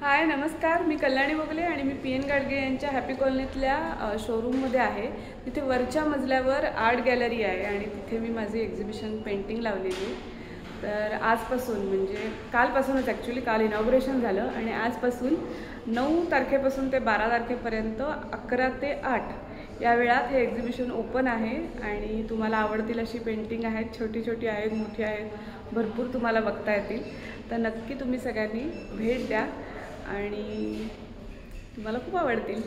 हाय नमस्कार. मी कल्याणी बोगले आणि मी P N Gadge यांच्या हॅपी कॉलनीतल्या शोरूममध्ये आहे. तिथे वरच्या मजल्यावर आर्ट गॅलरी आहे आणि तिथे मी माझी एक्झिबिशन पेंटिंग लावलेली. तर आजपासून म्हणजे कालपासूनच ॲक्च्युली काल इनॉग्रेशन झालं आणि आजपासून नऊ तारखेपासून ते बारा तारखेपर्यंत अकरा ते आठ या वेळात हे एक्झिबिशन ओपन आहे आणि तुम्हाला आवडतील अशी पेंटिंग आहेत. छोटी छोटी आहेत मोठी आहेत. भरपूर तुम्हाला बघता येतील. तर नक्की तुम्ही सगळ्यांनी भेट द्या. आणि तुम्हाला खूप आवडतील.